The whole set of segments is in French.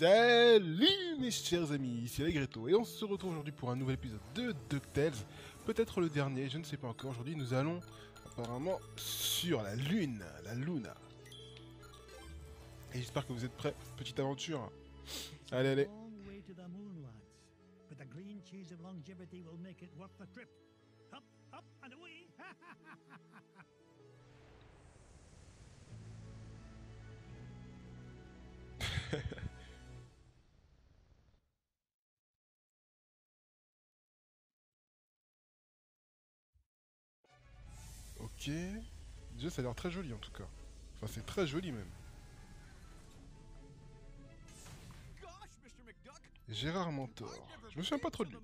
Salut mes chers amis, ici Allegretto et on se retrouve aujourd'hui pour un nouvel épisode de DuckTales, peut-être le dernier, je ne sais pas encore. Aujourd'hui nous allons apparemment sur la lune, la luna. Et j'espère que vous êtes prêts, petite aventure. Allez, allez. Ok. Déjà ça a l'air très joli en tout cas. Enfin c'est très joli même. Gérard Mentor. Je me souviens pas trop de lui.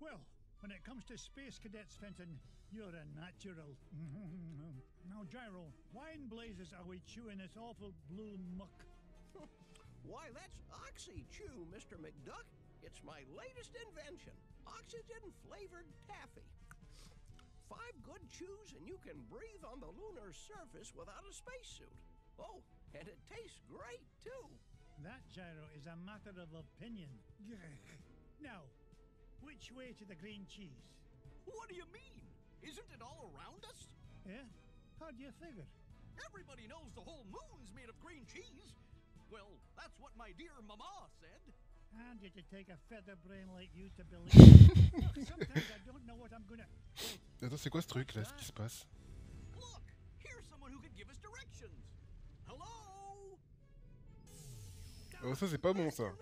well, when it comes to Space Cadets, Fenton, you're a natural. now, Gyro, why in blazes are we chewing this awful blue muck? Why, that's Oxy Chew, Mr. McDuck. It's my latest invention oxygen flavored taffy. Five good chews, and you can breathe on the lunar surface without a spacesuit. Oh, and it tastes great, too. That, Gyro, is a matter of opinion. now, which way to the green cheese? What do you mean? Isn't it all around us? Yeah? How do you figure? Everybody knows the whole moon's made of green cheese. Well, that's what my dear mama said. And did it take a feather brain like you to believe? Sometimes I don't Attends c'est quoi ce truc là, ce qui se passe Look, here's someone who could give us directions. Hello? Oh ça c'est pas bon ça.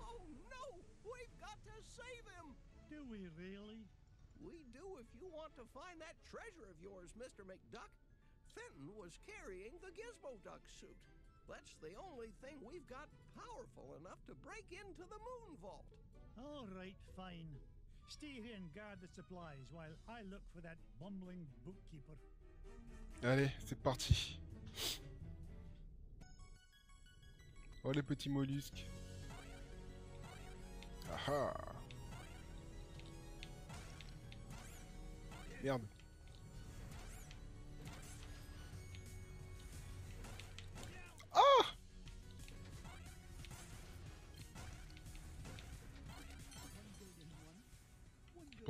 Oh no! We've got to save him! Do we really? We do if you want to find that treasure of yours, Mr. McDuck. Fenton was carrying the Gizmo Duck suit. That's the only thing we've got powerful enough to break into the moon vault. All right, fine. Stay here and guard the supplies while I look for that bumbling bookkeeper. Allez, c'est parti. Oh les petits mollusques. Ah ah. Merde.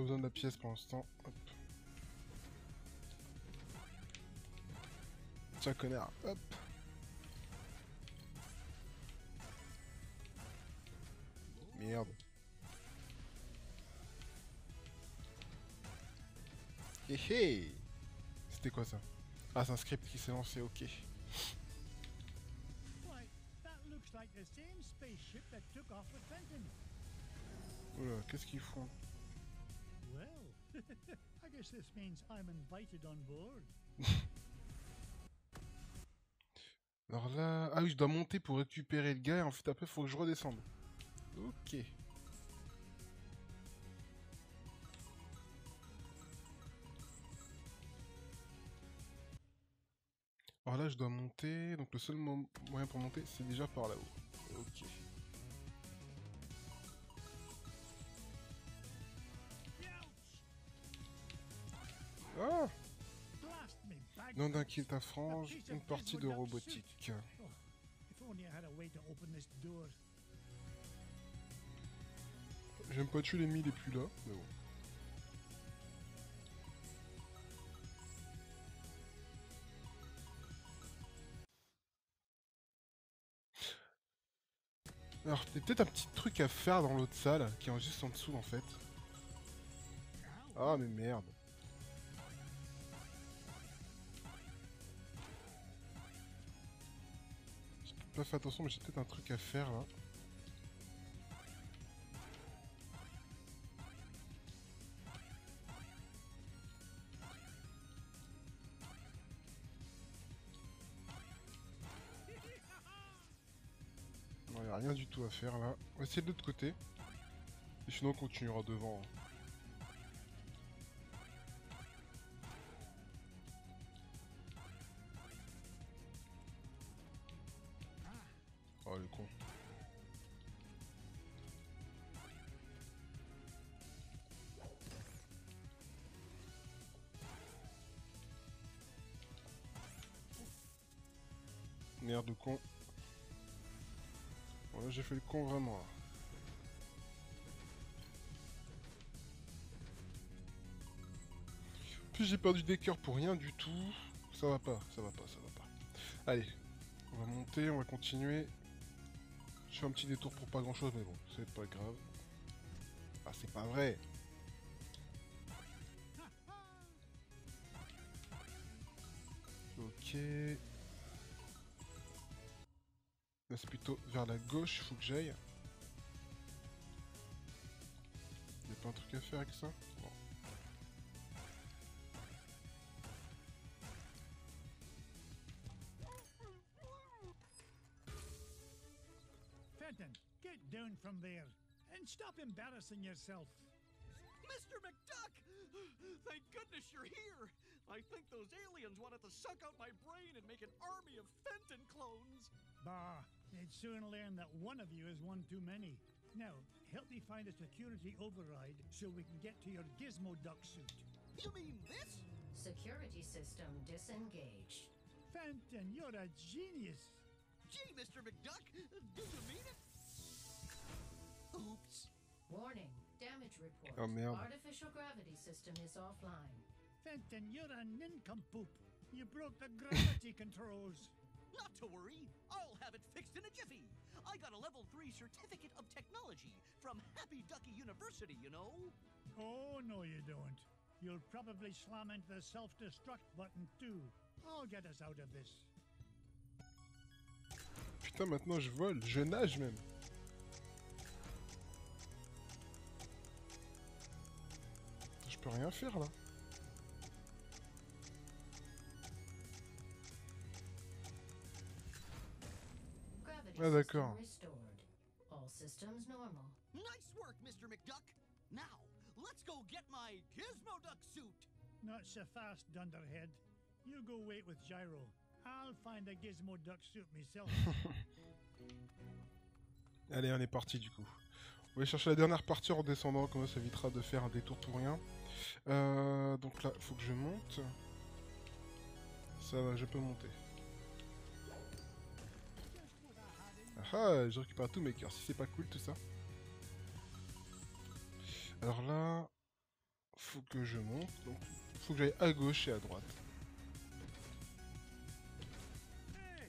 Pas besoin de la pièce pour l'instant. Tiens connard. Hop. Merde. Hé hé C'était quoi ça? Ah c'est un script qui s'est lancé, ok. Oula, qu'est-ce qu'ils font? Well, I guess this means I'm invited on board. Alors là... Ah oui, je dois monter pour récupérer le gars et en fait après faut que je redescende. Ok. Alors là je dois monter, donc le seul mo- moyen pour monter c'est déjà par là-haut. A way to open this door. J'aime pas tuer l'ennemi, il est plus là, mais bon. Alors, il peut-être un petit truc à faire dans l'autre salle, qui est juste en dessous en fait. Ah, mais merde. Pas fait attention, mais j'ai peut-être un truc à faire là. Non, il a rien du tout à faire là. On va essayer de l'autre côté. Et sinon, on continuera devant. hein. Le con vraiment. Puis j'ai perdu des cœurs pour rien du tout. Ça va pas, ça va pas, ça va pas. Allez, on va monter, on va continuer. Je fais un petit détour pour pas grand chose, mais bon, c'est pas grave. Ah, c'est pas vrai. Ok. Là, c'est plutôt vers la gauche, faut que j'aille. Y'a pas un truc à faire avec ça? Fenton, get down from there and stop embarrassing yourself. Mr. McDuck! Thank goodness you're here! I think those aliens wanted to suck out my brain and make an army of Fenton clones! Bah, they'd soon learn that one of you is one too many. Now, help me find a security override so we can get to your Gizmo Duck suit. You mean this? Security system disengaged. Fenton, you're a genius. Gee, Mr. McDuck, uh, do you mean it? Oops. Warning, damage report. Oh, merde. Artificial gravity system is offline. Fenton, you're a nincompoop. You broke the gravity controls. Not to worry, I'll have it fixed in a jiffy. I got a level 3 certificate of technology from Happy Ducky University, you know. Oh, no, you don't. You'll probably slam into the self destruct button, too. I'll get us out of this. Putain, maintenant je vole, je nage même. Je peux rien faire là. Ah, d'accord. system restored. All systems normal. Nice work, Mr. McDuck. Now, let's go get my Gizmo Duck suit. Not so fast, Dunderhead. You go wait with Gyro. I'll find a Gizmo Duck suit myself. Allez, on est parti du coup. On va chercher la dernière partie en redescendant, comme ça, ça évitera de faire un détour pour rien. Euh, donc là, faut que je monte. Ça va, je peux monter. Ah ah, je récupère tous mes cœurs, si c'est pas cool tout ça. Alors là, faut que je monte, donc faut que j'aille à gauche et à droite.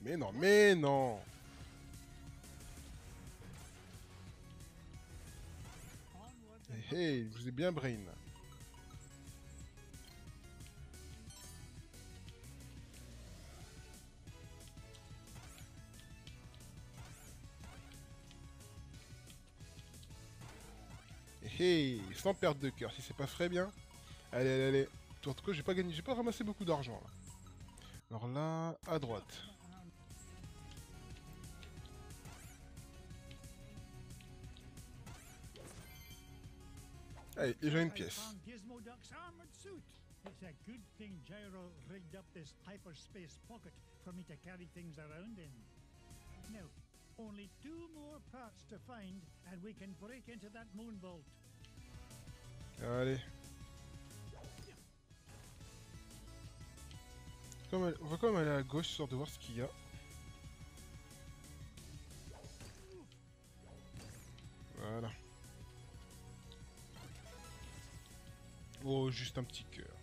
Mais non, mais non Hey, and hey, je vous ai bien brain. Hey, sans perte de cœur, si c'est pas frais bien. Allez, allez, allez. En tout cas, j'ai pas gagné, j'ai pas ramassé beaucoup d'argent là. Alors là, à droite. Allez, j'ai une pièce. It's a good thing Gyro rigged up this hyperspace pocket for me to carry things around in. Now, only two more parts to find, and we can break into that moon vault. Allez. On va quand même aller à gauche histoire de voir ce qu'il y a. Voilà. Oh, juste un petit cœur.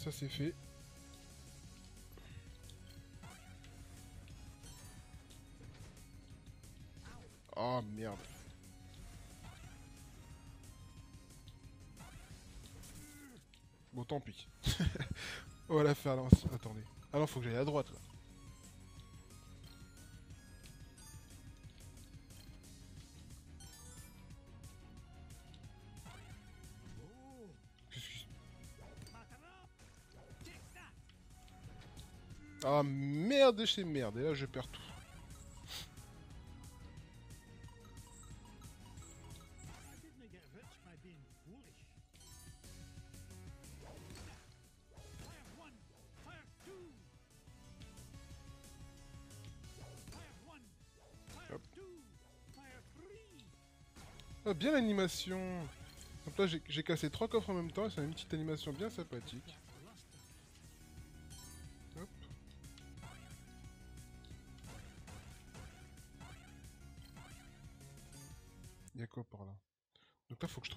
Ça c'est fait. Oh merde. Bon tant pis. On va la faire là. Attendez. Ah non, faut que j'aille à droite là. De chez merde. Et là je perds tout. Hop. Ah, bien l'animation Donc là, j'ai j'ai cassé trois coffres en même temps et c'est une petite animation bien sympathique.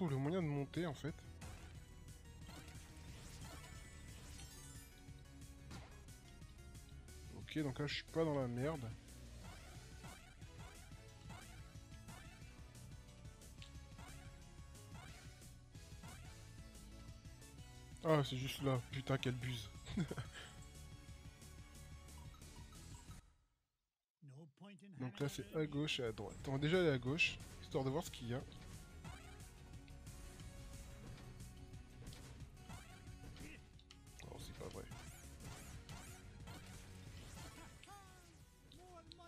Trouve le moyen de monter en fait. Ok, donc là, je suis pas dans la merde. Ah, c'est juste là. Putain, quelle buse. Donc là, c'est à gauche et à droite. On va déjà aller à gauche, histoire de voir ce qu'il y a.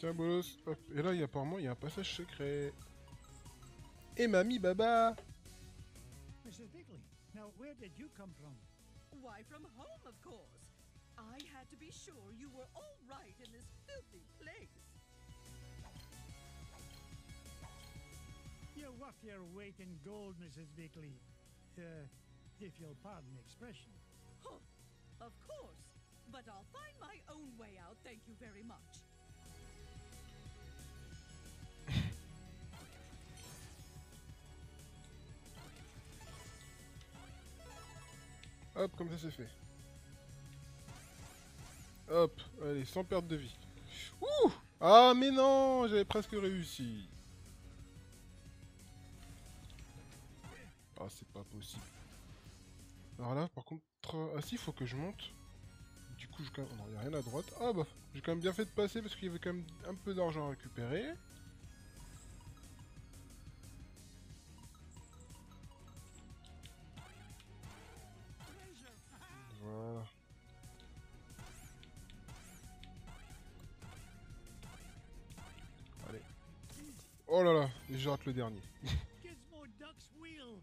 Tiens, bolos. Hop. Et là, il y a, apparemment, il y a un passage secret. Et mamie baba Mrs. Bigley, now where did you come from? Why, from home, of course. I had to be sure you were all right in this filthy place. You're worth your weight in gold, Mrs. Bigley. Uh, if you'll pardon the expression. Huh, of course. But I'll find my own way out, thank you very much. Hop, comme ça c'est fait. Hop, allez, sans perte de vie. Ouh Ah, mais non J'avais presque réussi. Ah, c'est pas possible. Alors là, par contre... Ah si, faut que je monte. Du coup, je... non, y a rien à droite. Ah bah, j'ai quand même bien fait de passer parce qu'il y avait quand même un peu d'argent à récupérer. Oh là là, et je rate le dernier. Gizmo Duck's wheel.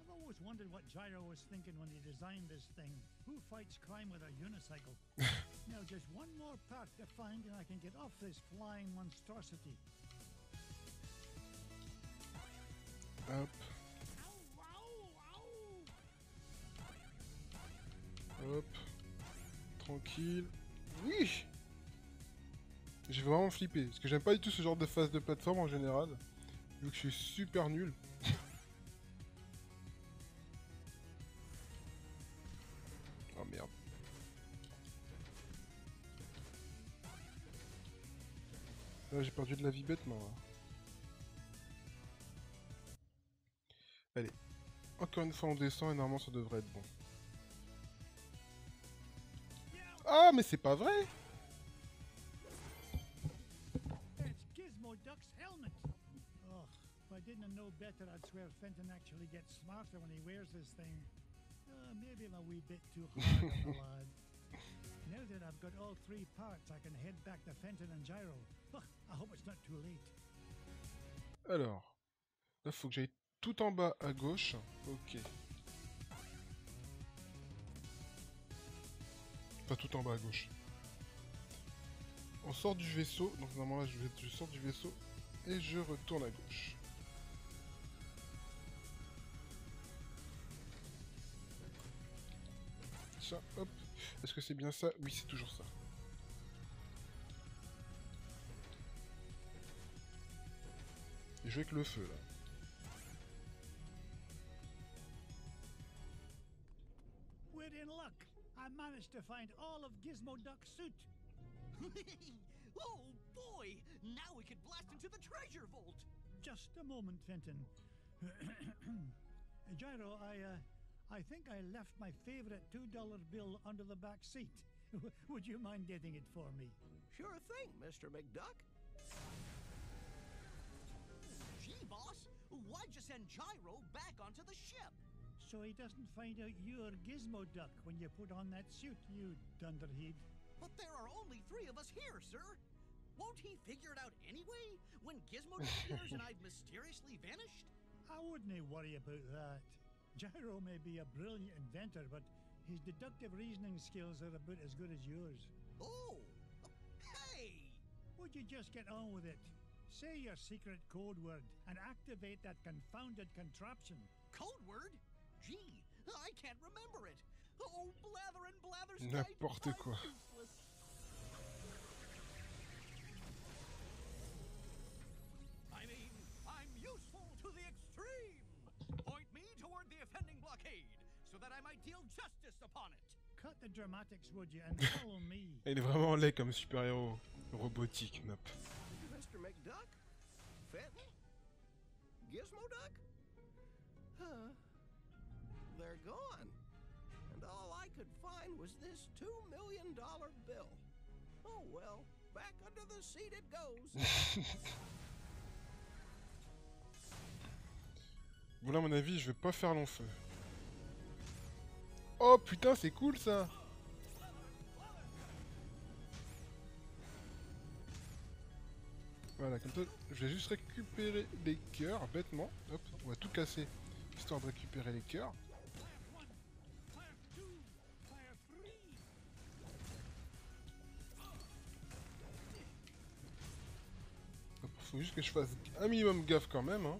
I've always wondered what Gyro was thinking when he designed this thing. Who fights crime with a unicycle? now, just one more to find, and I can get off this flying monstrosity. Hop, hop. Tranquille. J'ai vraiment flippé, parce que j'aime pas du tout ce genre de phase de plateforme en général. Vu que je suis super nul. oh merde. Là j'ai perdu de la vie bêtement. Allez. Encore une fois on descend et normalement ça devrait être bon. Ah mais c'est pas vrai didn't know better, I'd swear Fenton actually gets smarter when he wears this thing. Uh, maybe I'm a wee bit too hard on the lad. Now that I've got all three parts, I can head back to Fenton and Gyro. I hope it's not too late. Alors, là faut que j'aille tout en bas à gauche. Ok. Pas tout en bas à gauche. On sort du vaisseau, donc normalement là je, vais, je sors du vaisseau et je retourne à gauche. Ça, hop. Est-ce que c'est bien ça? Oui, c'est toujours ça. Et je vais avec le feu là. We're in luck. I managed to find all of Gizmo Duck's suit. oh boy! Now we can blast into the treasure vault! Just a moment, Fenton. Gyro, I, uh, I think I left my favorite $2 bill under the back seat. Would you mind getting it for me? Sure thing, Mr. McDuck. Gee, boss, why'd you send Gyro back onto the ship? So he doesn't find out you're Gizmo Duck when you put on that suit, you dunderhead. But there are only three of us here, sir. Won't he figure it out anyway when Gizmo disappears and I've mysteriously vanished? I wouldn't worry about that. Gyro may be a brilliant inventor, but his deductive reasoning skills are about as good as yours. Oh, hey! Would you just get on with it? Say your secret code word and activate that confounded contraption. Code word? Gee, I can't remember it. Oh, blather and blather. N'importe quoi. useless. That I might deal justice upon it. Cut the dramatics, would you, and follow me. Il est vraiment laid comme super-héros robotique, Nop. Mr. McDuck? Fenton? Gizmo Duck? Huh. They're gone. And all I could find was this two million dollar bill. Oh well, back under the seat it goes. Bon là, à mon avis, je vais pas faire long feu. Oh putain, c'est cool ça Voilà, comme ça, je vais juste récupérer les cœurs, bêtement. Hop, on va tout casser, histoire de récupérer les cœurs. Hop, Faut juste que je fasse un minimum gaffe quand même. Hein.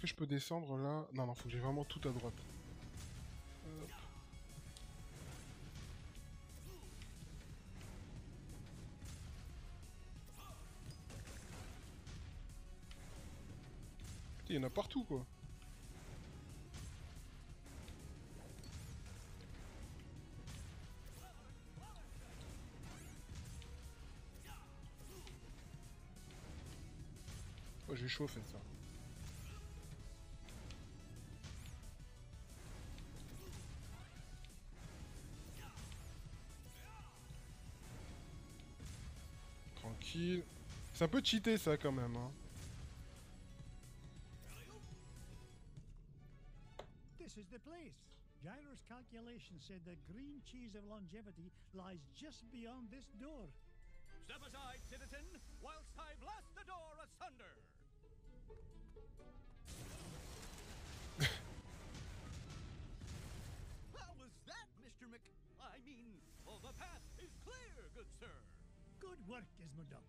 Que je peux descendre là? Non, non, faut que j'ai vraiment tout à droite. Hop. Il y en a partout quoi. Oh, j'ai chauffé ça. Tranquille. C'est un peu cheaté ça quand même. Hein. This is the place. Gyro's calculation said the green cheese of longevity lies just beyond this door. Step aside, citizen, whilst I blast the door asunder. How was that, Mr. Mc... I mean, oh, the path is clear, good sir. Good work, Gizmo Duck.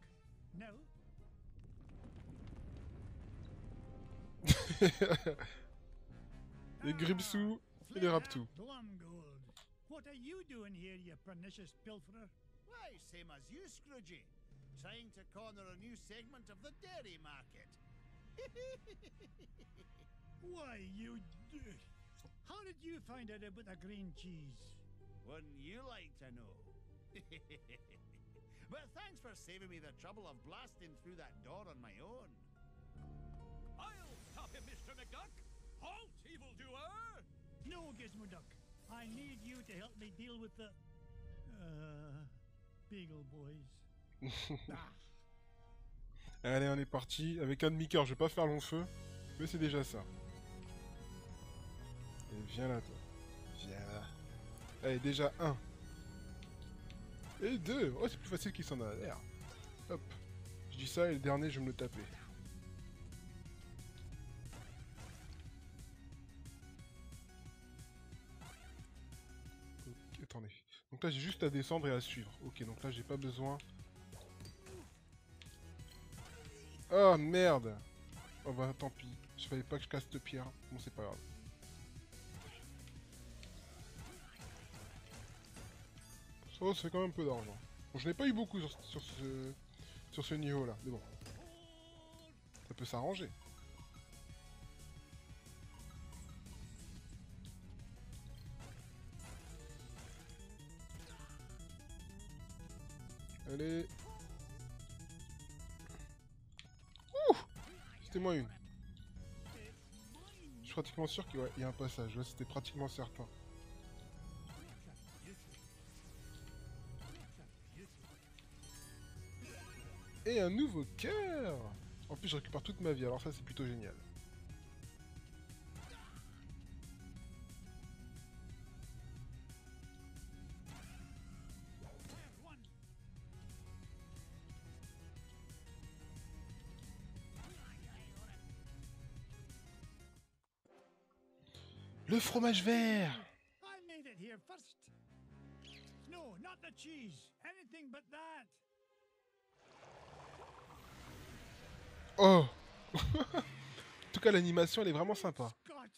Now, les Gripsou et ah, les Raptou. Glumgold. What are you doing here, you pernicious pilferer? Why, same as you, Scroogey. Trying to corner a new segment of the dairy market. Why, you. d- How did you find out about the green cheese? Wouldn't you like to know? but thanks for saving me the trouble of blasting through that door on my own. I'll stop him, Mr. McDuck. Halt, evildoer! No, Gizmo Duck. I need you to help me deal with the. Uh. Beagle Boys. ah, Allez, on est parti. Avec un demi-cœur, je vais pas faire long feu. Mais c'est déjà ça. Et viens là, toi. Viens là. Allez, déjà un. Et deux. Oh, c'est plus facile qu'il s'en a l'air. Hop. Je dis ça et le dernier, je vais me le taper. Attendez. Donc là, j'ai juste à descendre et à suivre. Ok, donc là, j'ai pas besoin. Oh merde Oh bah tant pis, je fallait pas que je casse de pierre. Bon c'est pas grave. Va, ça fait quand même un peu d'argent. Bon, je n'ai pas eu beaucoup sur, ce, sur ce niveau là, mais bon. Ça peut s'arranger. Allez. Ouh C'était moins une. Je suis pratiquement sûr qu'il y a un passage. Là, c'était pratiquement certain. Et un nouveau cœur En plus, je récupère toute ma vie, alors ça, c'est plutôt génial. Le fromage vert I made it here first. No, not the cheese. Anything but that. Oh. En tout cas, l'animation, elle est vraiment sympa. Scott,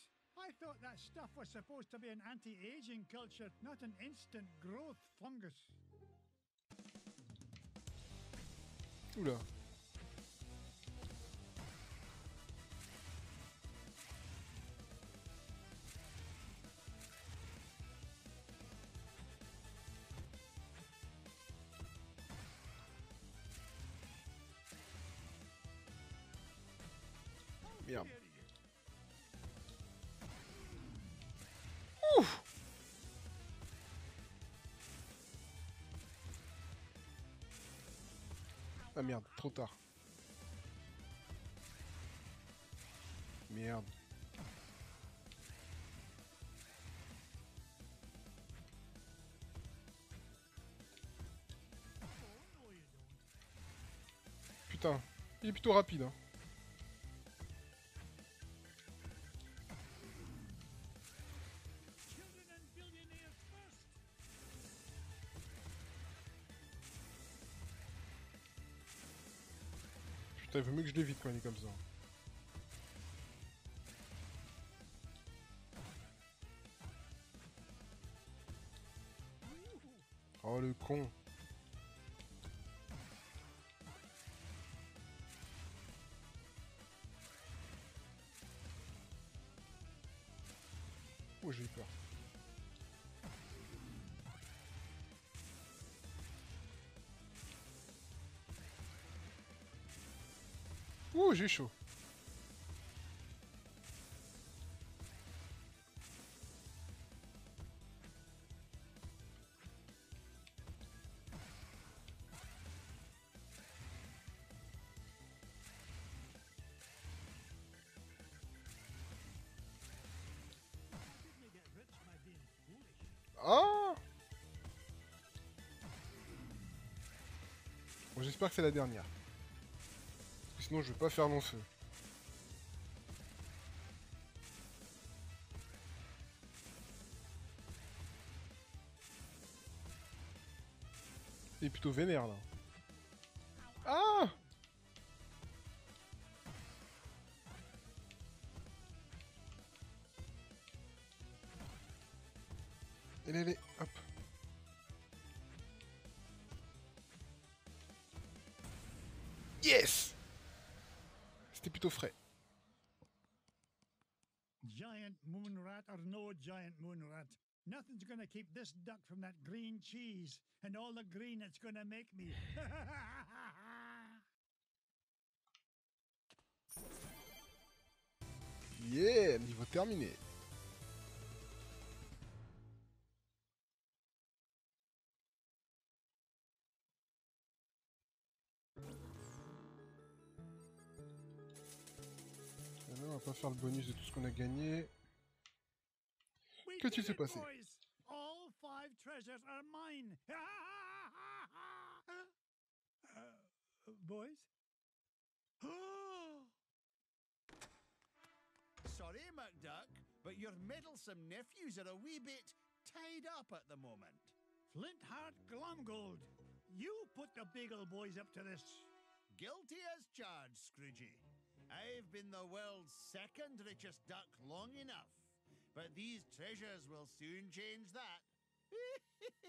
Ah merde, trop tard. Merde. Putain, il est plutôt rapide. Hein. Putain, il vaut mieux que je l'évite quand il est comme ça. Oh le con. Oh j'ai eu peur. Bon, j'espère que c'est la dernière. Sinon, je vais pas faire long feu. Est plutôt vénère là. Nothing's gonna keep this duck from that green cheese and all the green it's gonna make me. Yeah Niveau terminé. Là, on va pas faire le bonus de tout ce qu'on a gagné. Qu'est-ce qui s'est passé. All five treasures are mine. Uh, boys? Sorry, MacDuck, but your meddlesome nephews are a wee bit tied up at the moment. Flintheart Glumgold, you put the Beagle boys up to this. Guilty as charged, Scroogey. I've been the world's second richest duck long enough, but these treasures will soon change that.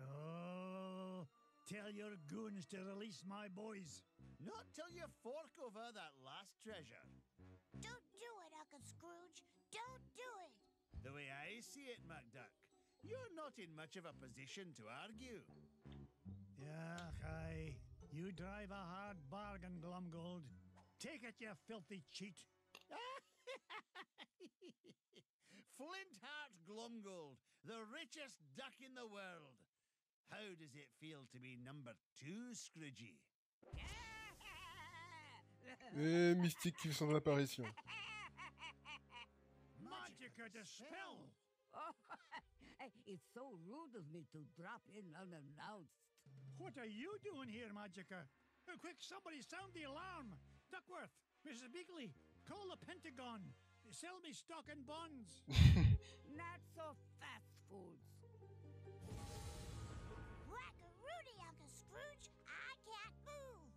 Oh, tell your goons to release my boys. Not till you fork over that last treasure. Don't do it, Uncle Scrooge. Don't do it. The way I see it, MacDuck, you're not in much of a position to argue. Yeah, aye. You drive a hard bargain, Glumgold. Take it, you filthy cheat. Flintheart Glumgold, the richest duck in the world. How does it feel to be number two, Scroogey? Et Mystique qui fait son apparition. Magica dispel. Oh, it's so rude of me to drop in unannounced. What are you doing here, Magica? Quick, somebody sound the alarm. Duckworth, Mrs. Beakley, call the Pentagon. sell me stock and bonds. Not so fast, fools. Whack-a-roody, Uncle Scrooge. I can't move.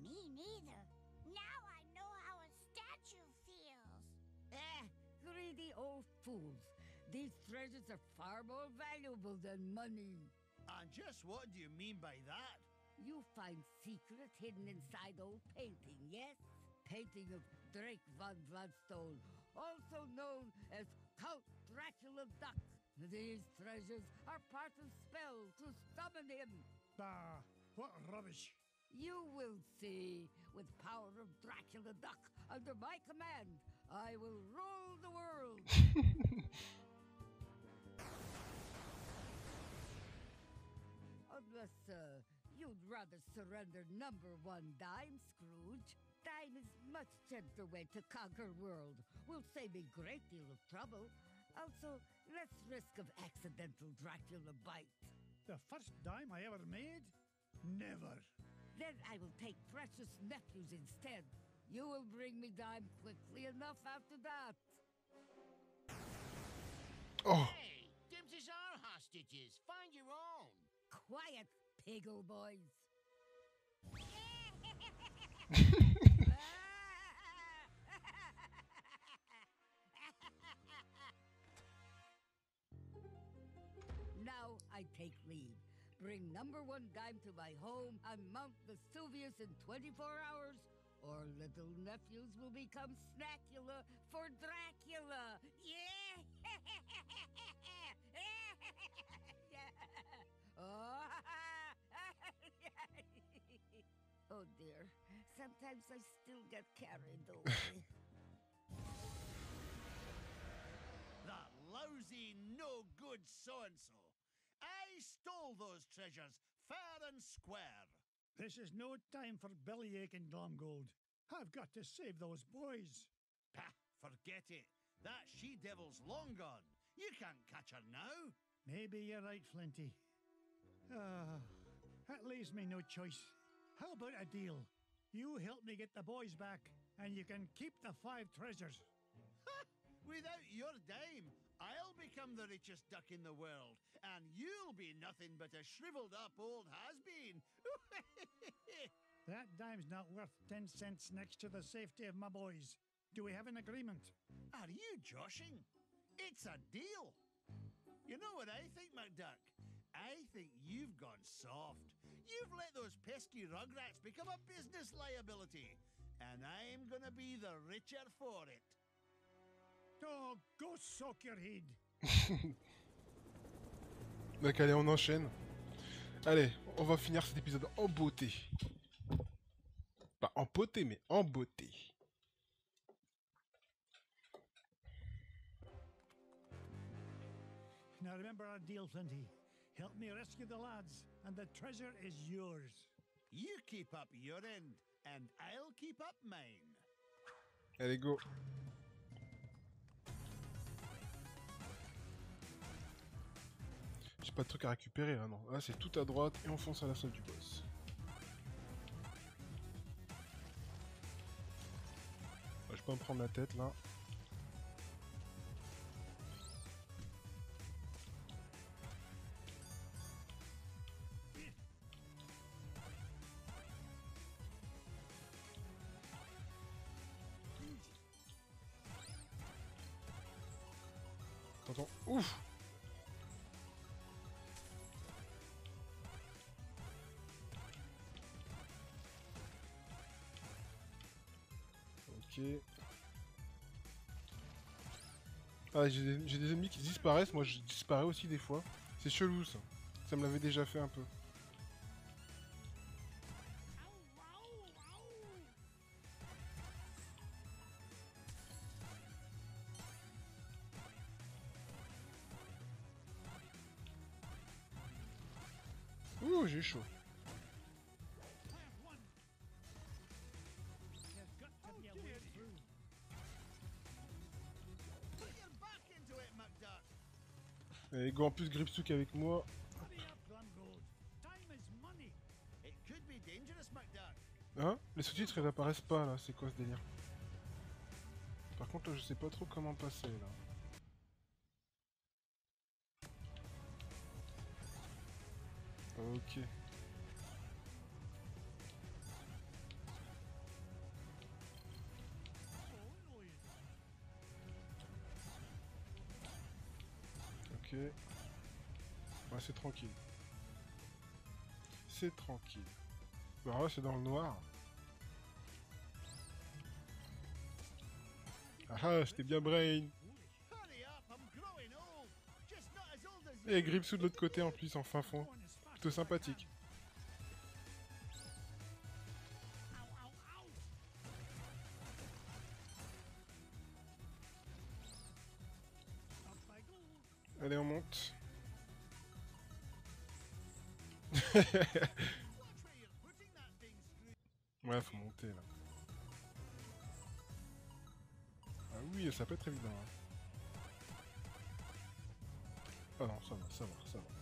Me neither. Now I know how a statue feels. Eh, greedy old fools. These treasures are far more valuable than money. And just what do you mean by that? You find secret hidden inside old painting, yes? Painting of Drake von Gladstone, also known as Count Dracula Duck. These treasures are part of spell to summon him. Bah, what rubbish. You will see. With power of Dracula Duck under my command, I will rule the world. Unless uh, you'd rather surrender number one dime, Scrooge. Dime is much gentler way to conquer world. Will save a great deal of trouble. Also, less risk of accidental Dracula bite. The first dime I ever made? Never. Then I will take precious nephews instead. You will bring me dime quickly enough after that. Oh, Hey, Dibs is our hostages. Find your own. Quiet, piggle boys. I take leave. Bring number one dime to my home and Mount Vesuvius in 24 hours, or little nephews will become Snackula for Dracula. Yeah! oh. oh dear. Sometimes I still get carried away. That lousy, no good so and so. I stole those treasures fair and square. This is no time for bellyache and Glomgold. I've got to save those boys. Pah, forget it. That she devil's long gone. You can't catch her now. Maybe you're right, Flinty. Ah, that leaves me no choice. How about a deal? You help me get the boys back, and you can keep the five treasures. Without your dime, become the richest duck in the world, and you'll be nothing but a shriveled up old has-been. That dime's not worth ten cents next to the safety of my boys. Do we have an agreement? Are you joshing? It's a deal. You know what I think, McDuck? I think you've gone soft. You've let those pesky rugrats become a business liability, and I'm gonna be the richer for it. Oh, go soak your head. donc allez, on enchaîne. Allez, on va finir cet épisode en beauté. Pas en beauté, mais en beauté. Now remember our deal, Flinty. Help me rescue the lads, and the treasure is yours. You keep up your end, and I'll keep up mine. Allez, go. Pas de truc à récupérer là, non. Là, c'est tout à droite et on fonce à la salle du boss. Je peux me prendre la tête là. Attends, ouf Ah, j'ai des ennemis qui disparaissent, moi je disparais aussi des fois. C'est chelou ça. Ça me l'avait déjà fait un peu. En plus Gripsouk avec moi. Hein Les sous-titres ils apparaissent pas là, c'est quoi ce délire Par contre, là, je sais pas trop comment passer, là. Ok. C'est tranquille. C'est tranquille. Bah ouais, c'est dans le noir. Ah ah, j'étais bien brain. Et Gripsou de l'autre côté en plus, en fin fond. Plutôt sympathique. Allez, on monte. ouais, faut monter là. Ah oui, ça peut être évident. hein. Ah non, ça va, ça va, ça va.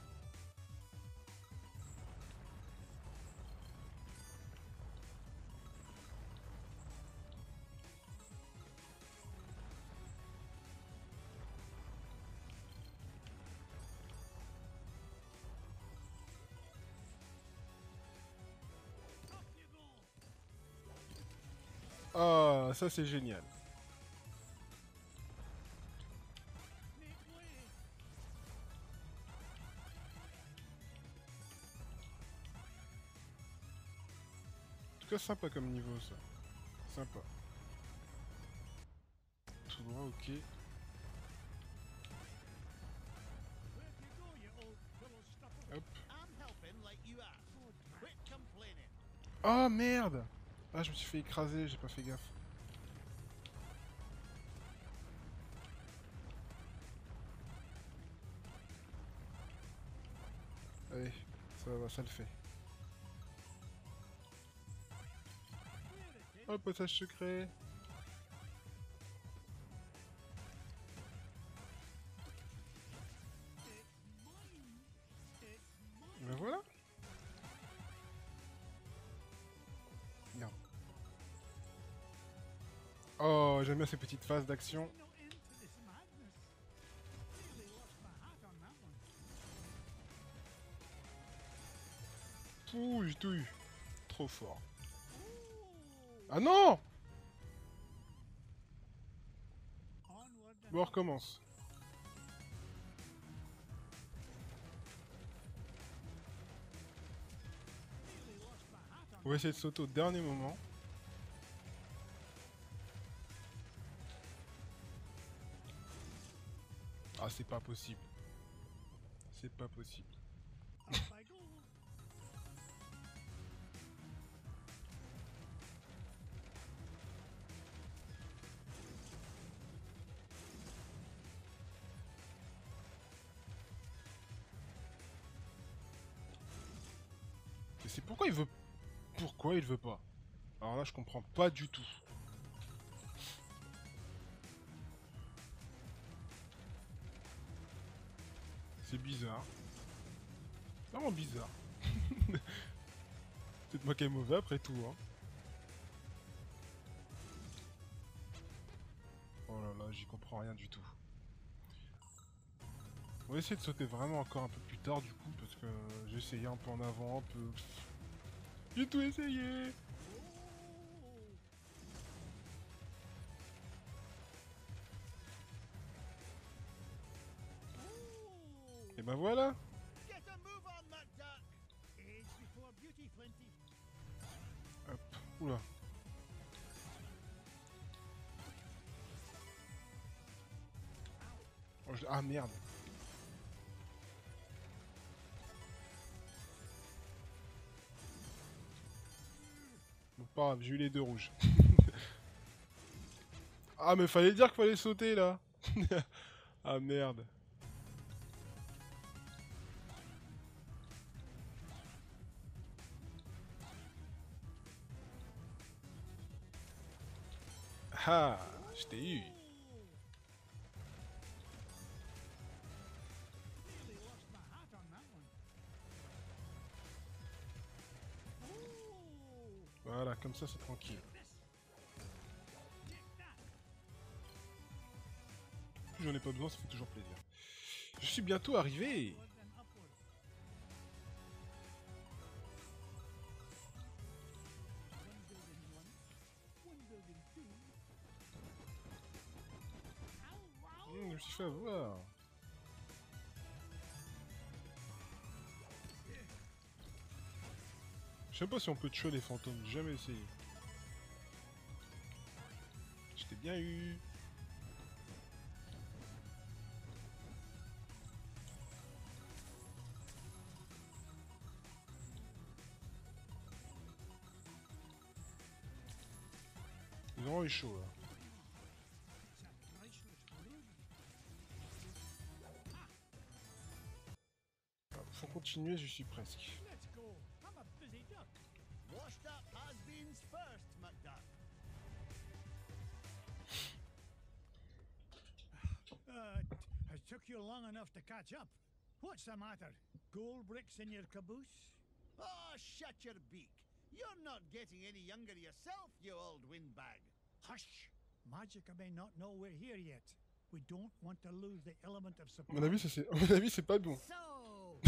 Ça c'est génial. En tout cas, sympa comme niveau ça. Sympa. Tout droit, ok. Hop. Oh merde Ah, je me suis fait écraser, j'ai pas fait gaffe. Ça ça le fait. Oh, passage secret Ben voilà Merde. Oh, j'aime bien ces petites phases d'action. Touille, touille. Trop fort. Ah non Bon, on recommence. On va essayer de sauter au dernier moment. Ah, c'est pas possible. C'est pas possible. Il veut pas Alors là, je comprends pas du tout. C'est bizarre. Vraiment bizarre. Peut-être moi qui est mauvais après tout, hein. Oh là là, j'y comprends rien du tout. On va essayer de sauter vraiment encore un peu plus tard du coup, parce que j'ai essayé un peu en avant, un peu... J'ai tout essayé Et ben voilà. Hop, oula. Oh, je- Ah merde pas grave, j'ai eu les deux rouges. ah mais fallait dire qu'il fallait sauter là Ah merde Ah, je t'ai eu. Voilà, comme ça c'est tranquille. j'en ai pas besoin, ça fait toujours plaisir. Je suis bientôt arrivé. Hum, Je me suis fait avoir. Je sais pas si on peut tuer les fantômes, j'ai jamais essayé. Je t'ai bien eu. Ont eu chaud là. Ah, Faut continuer, je suis presque. Uh, t- it took you long enough to catch up. What's the matter? Gold bricks in your caboose? Oh, shut your beak. You're not getting any younger yourself, you old windbag. Hush! Magica may not know we're here yet. We don't want to lose the element of À surprise. mon avis, ça c'est. À mon avis, c'est pas bon. So,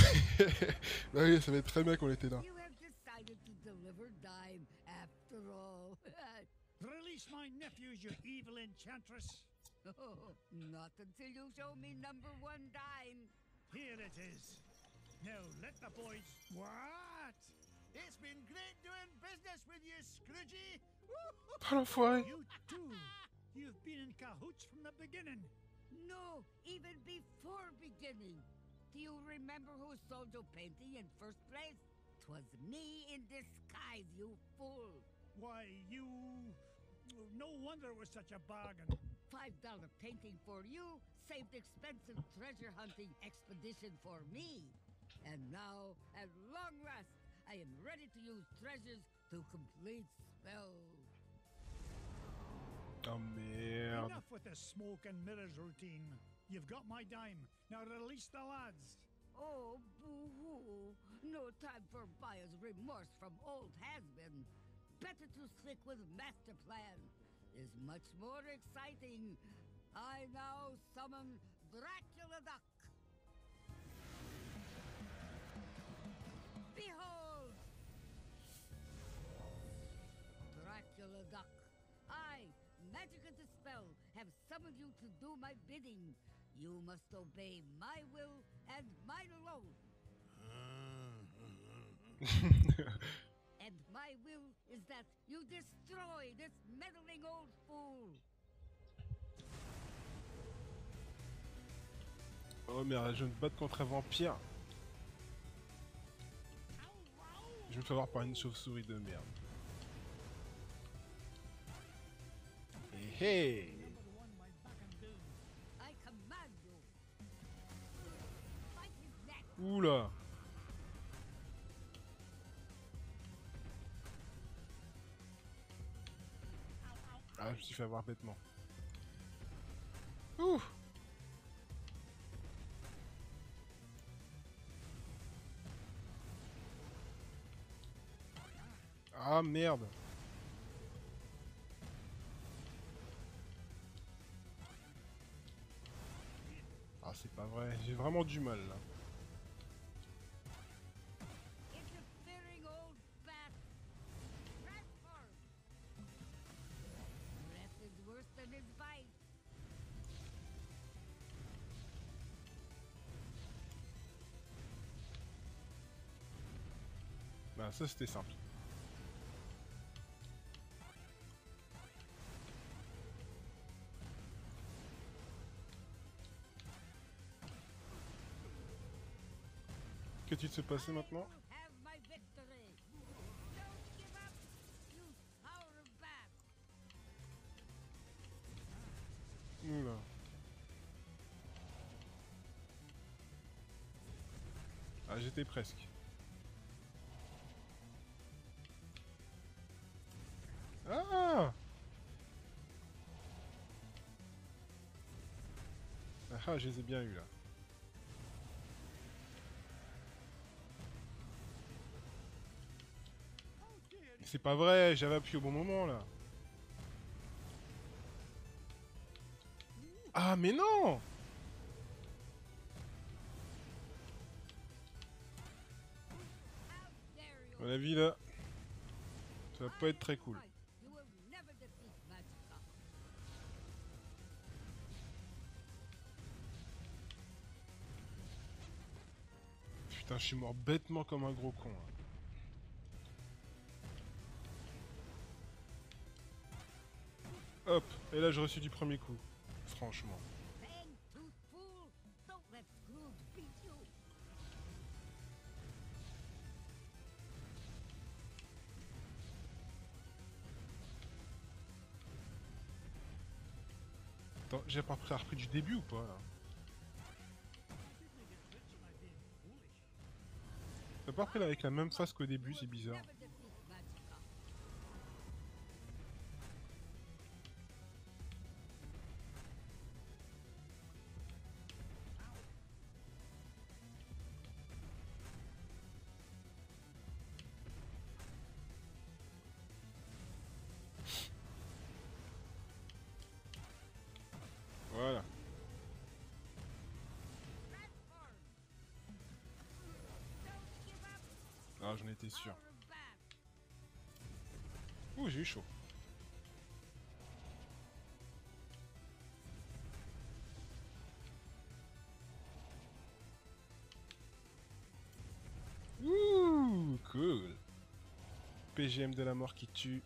bah oui, ça va être très bien qu'on était là. you have decided to deliver dime after all. Release my nephews, you evil enchantress. Not until you show me number one dime. Here it is. Now let the boys. What? It's been great doing business with you, Scroogey. Ah You too. You've been in cahoots from the beginning. No, even before beginning. Do you remember who sold your painting in first place? Twas me in disguise, you fool. Why, you. No wonder it was such a bargain. Five dollar painting for you saved expensive treasure hunting expedition for me. And now, at long last, I am ready to use treasures to complete spells. Oh merde. Enough with the smoke and mirrors routine. You've got my dime. Now release the lads. Oh, boo-hoo. No time for buyer's remorse from old has-been. Better to stick with master plan. Is much more exciting. I now summon Dracula Duck. Behold! Dracula Duck. I, Magica Dispel, have summoned you to do my bidding. You must obey my will and mine alone. that you destroy this meddling old fool. Oh merde, je vais me battre contre un vampire. Je me fais avoir par une chauve-souris de merde. Hé hé Number Ah, je me suis fait avoir bêtement. Ouh Ah merde Ah c'est pas vrai, j'ai vraiment du mal là. Bah ça c'était simple. Qu'est-il se passer maintenant. Oula. Ah j'étais presque. Ah je les ai bien eu là. C'est pas vrai, j'avais appuyé au bon moment là. Ah, mais non À mon avis, là, ça va pas être très cool. Putain, je suis mort bêtement comme un gros con. hein. Hop, et là j'ai reçu du premier coup. Franchement. Attends, j'ai pas repris du début ou pas là? Pas repris avec la même face qu'au début, c'est bizarre. Étais sûr. Ouh, j'ai eu chaud. Ouh, cool. PGM de la mort qui tue.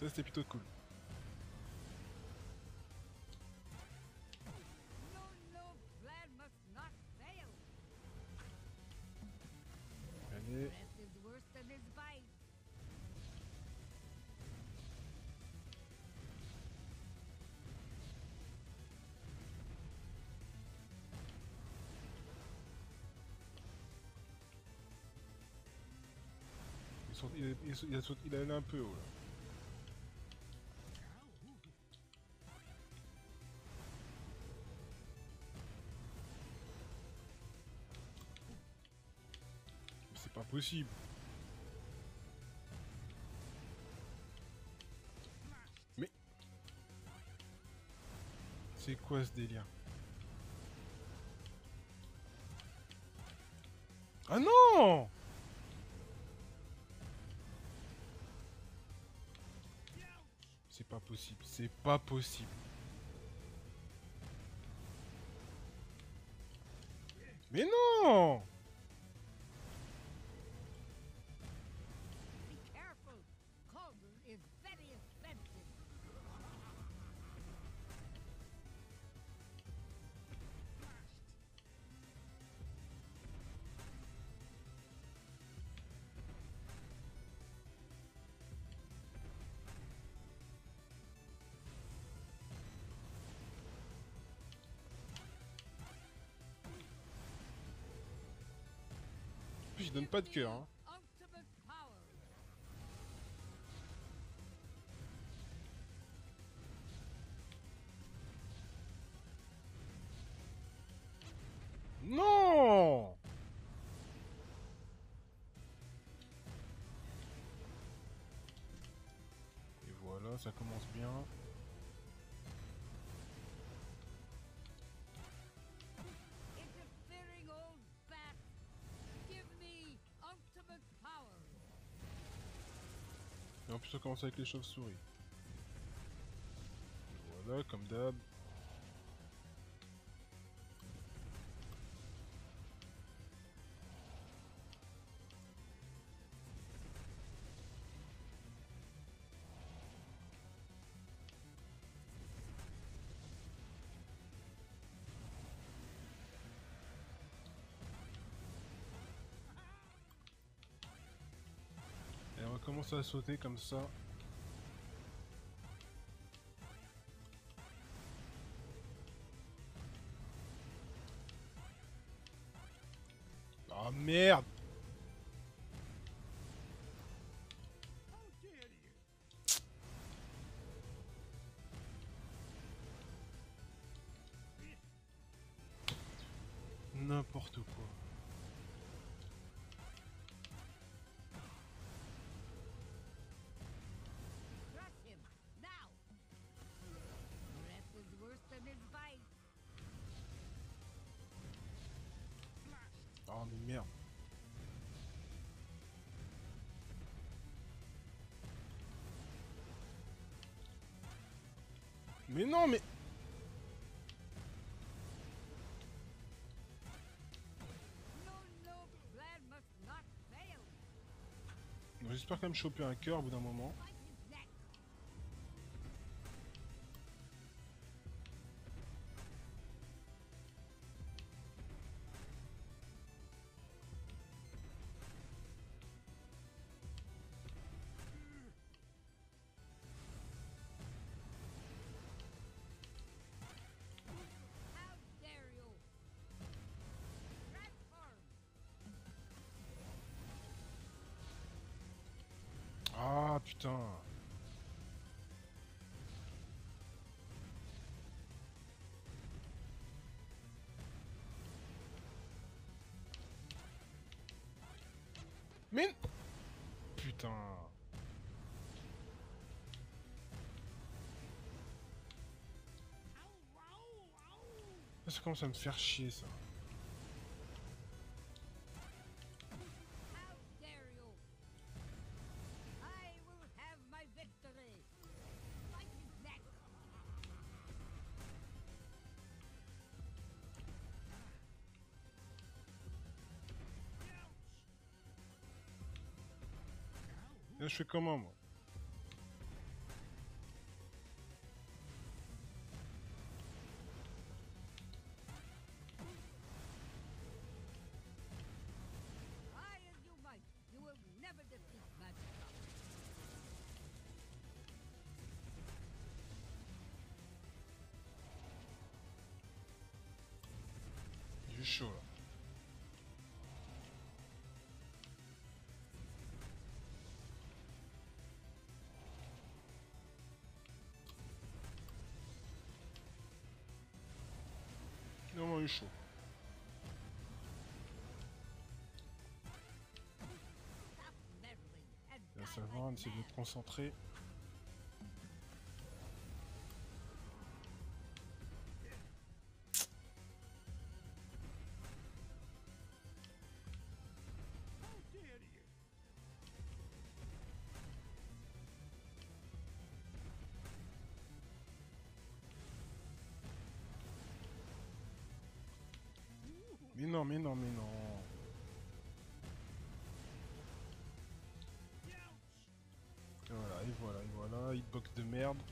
Ça, c'était plutôt cool. Il, a il un peu haut là. C'est pas possible. Mais... C'est quoi ce délire? Ah non c'est pas possible. Plus, il donne pas de cœur. Hein. Non Et voilà, ça commence bien. Et en plus, ça commence avec les chauves-souris. Voilà, comme d'hab. À sauter comme ça. Ah merde N'importe quoi. mais merde. Mais non, mais... J'espère quand même choper un cœur au bout d'un moment. Putain. Mais... Putain. Ça commence à me faire chier, ça. Là, je fais comment, chaud, Il va falloir mad. me concentrer. Mais non, mais non, voilà, et voilà, et voilà. Hitbox de merde.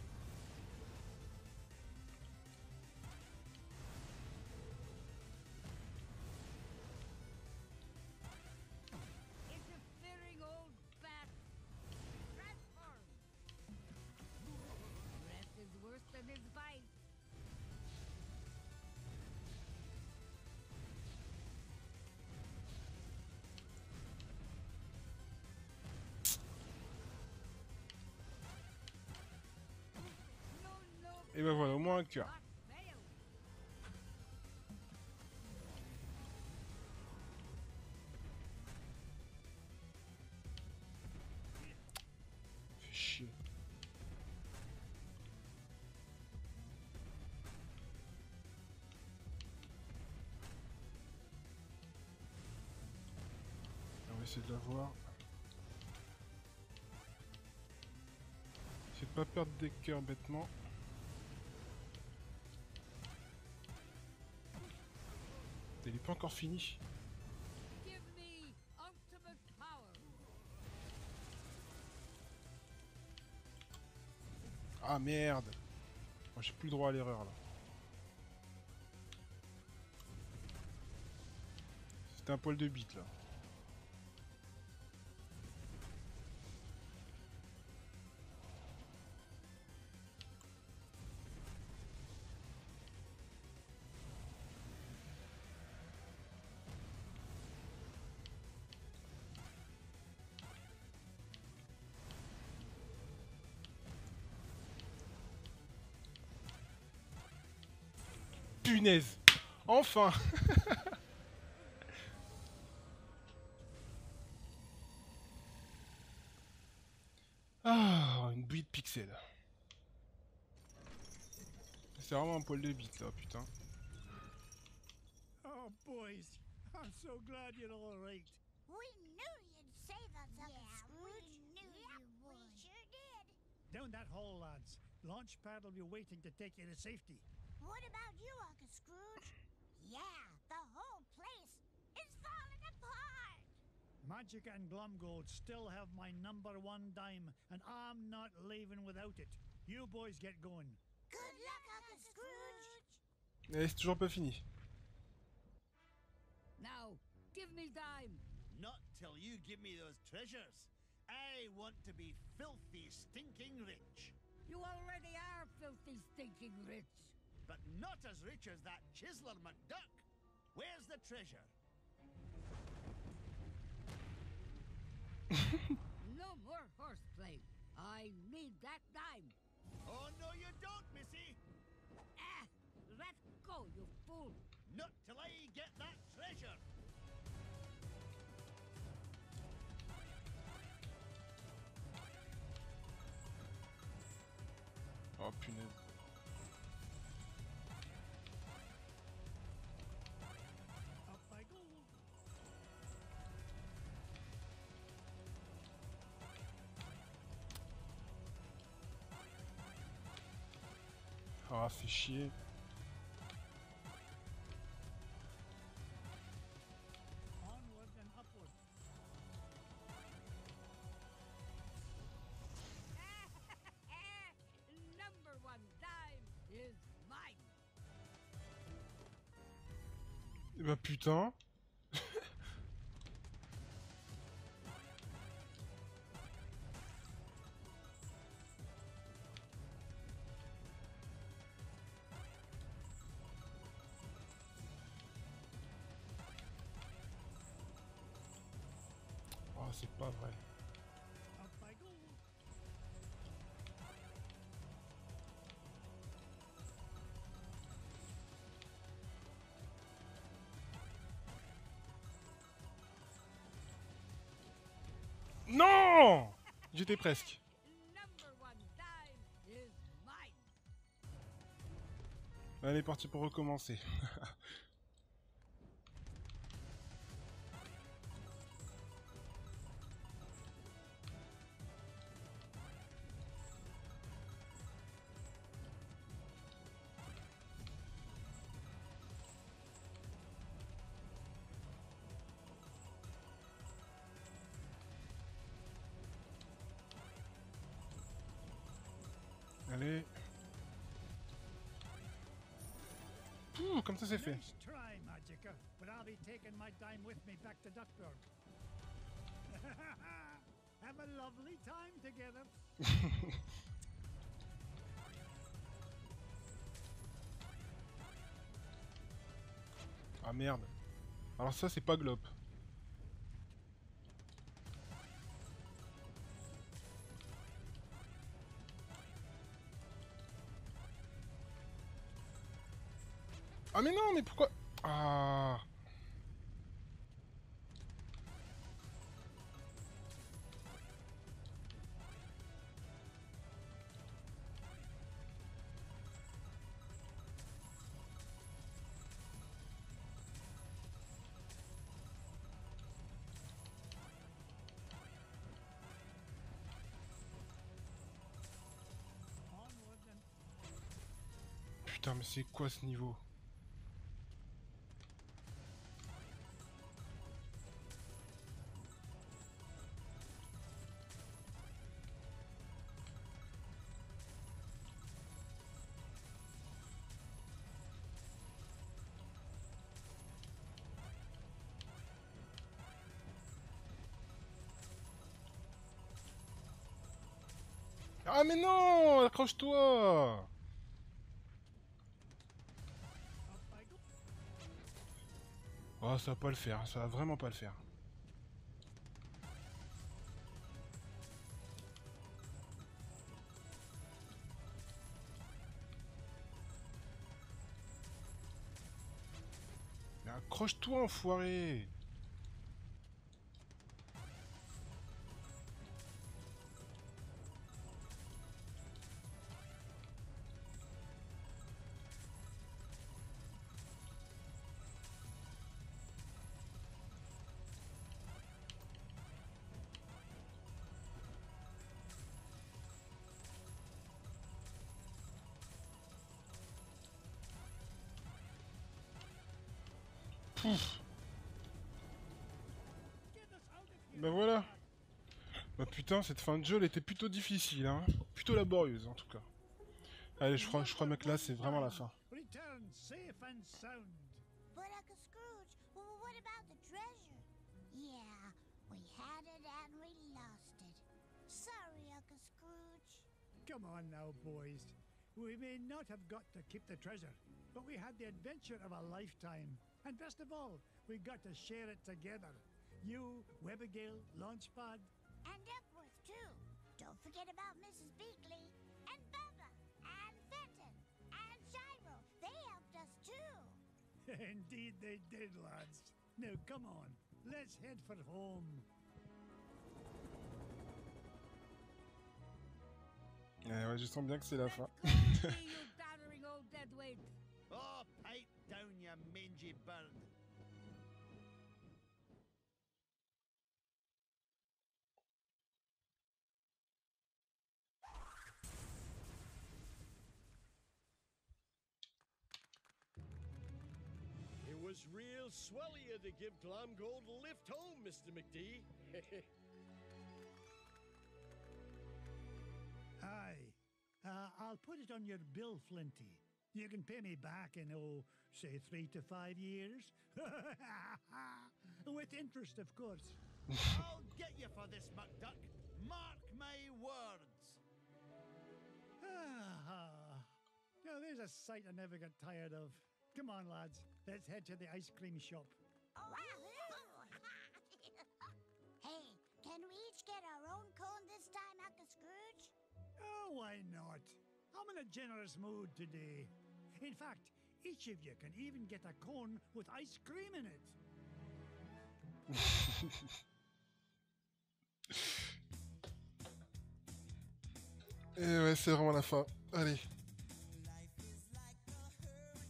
Et ben voilà, au moins un cœur. On va essayer de l'avoir. De pas perdre des cœurs bêtement. Pas encore fini. Ah merde Moi j'ai plus le droit à l'erreur là. C'était un poil de bite là. Punaise Enfin Ah, une bouillie de pixels. C'est vraiment un poil de bite là, putain. Oh, boys, I'm so glad you're all right. We knew you'd save us, Scrooge. We knew you would. We sure did. Down that hole, lads. Launch pad will be waiting to take you to safety. What about you, Uncle Scrooge? Yeah, the whole place is falling apart. Magic and Glumgold still have my number one dime, and I'm not leaving without it. You boys get going. Good luck, Uncle Scrooge. Et c'est toujours pas fini. Now, give me dime. Not till you give me those treasures. I want to be filthy, stinking rich. You already are filthy, stinking rich. But not as rich as that Chisler McDuck. Where's the treasure? No more horseplay. I need that dime. Oh, no, you don't, missy. Ah, let go, you fool. Not till I get that treasure. Oh punaise. Ah, fait chier. Onward and J'étais presque. Allez, parti pour recommencer. ça c'est fait. Try, Magica, but I'll be taking my dime with me back to Duckburg. Have a lovely time together. Ah merde. Alors ça c'est pas Glop. Ah mais non mais pourquoi? Ah. Putain mais c'est quoi ce niveau? Ah mais non Accroche-toi. Oh ça va pas le faire, ça va vraiment pas le faire. Accroche-toi enfoiré putain, cette fin de jeu, elle était plutôt difficile, hein. Plutôt laborieuse, en tout cas. Allez, je crois, je crois mec, là, c'est vraiment la fin. Return safe and sound. But Uncle Scrooge, well, what about the treasure? Yeah, we had it and we lost it. Sorry, Uncle Scrooge. Come on now, boys. We may not have got to keep the treasure, but we had the adventure of a lifetime. And best of all, we got to share it together. You, Webigail, Launchpad. And. Don't forget about Mrs. Beakley, and Bubba, and Fenton, and Gyro. They helped us, too. Indeed they did, lads. Now come on, let's head for home. Ouais, ouais, je sens bien que c'est la fin. Let's go see you old deadweight. Oh, pipe down, you mangy bird. It was real swell of you to give Glomgold a lift home, Mr. McD. Aye. Uh, I'll put it on your bill, Flinty. You can pay me back in, oh, say three to five years. With interest, of course. I'll get you for this, McDuck. Mark my words. Ah, now there's a sight I never get tired of. Come on, lads. Let's head to the ice cream shop. Oh, hey, can we each get our own cone this time, Uncle Scrooge? Oh, why not? I'm in a generous mood today. In fact, each of you can even get a cone with ice cream in it. Et eh ouais, c'est vraiment la fin. Allez.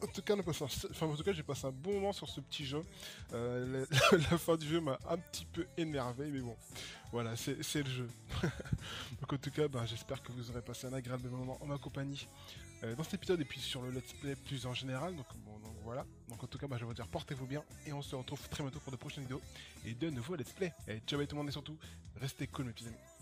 En tout cas, j'ai passé un bon moment sur ce petit jeu. Euh, la, fin du jeu m'a un petit peu énervé, mais bon, voilà, c'est le jeu. donc en tout cas, ben, j'espère que vous aurez passé un agréable moment en ma compagnie euh, dans cet épisode et puis sur le let's play plus en général. Donc, bon, voilà. Donc en tout cas, ben, je vais vous dire portez-vous bien et on se retrouve très bientôt pour de prochaines vidéos et de nouveaux let's play. Et ciao à tout le monde et surtout, restez cool mes petits amis.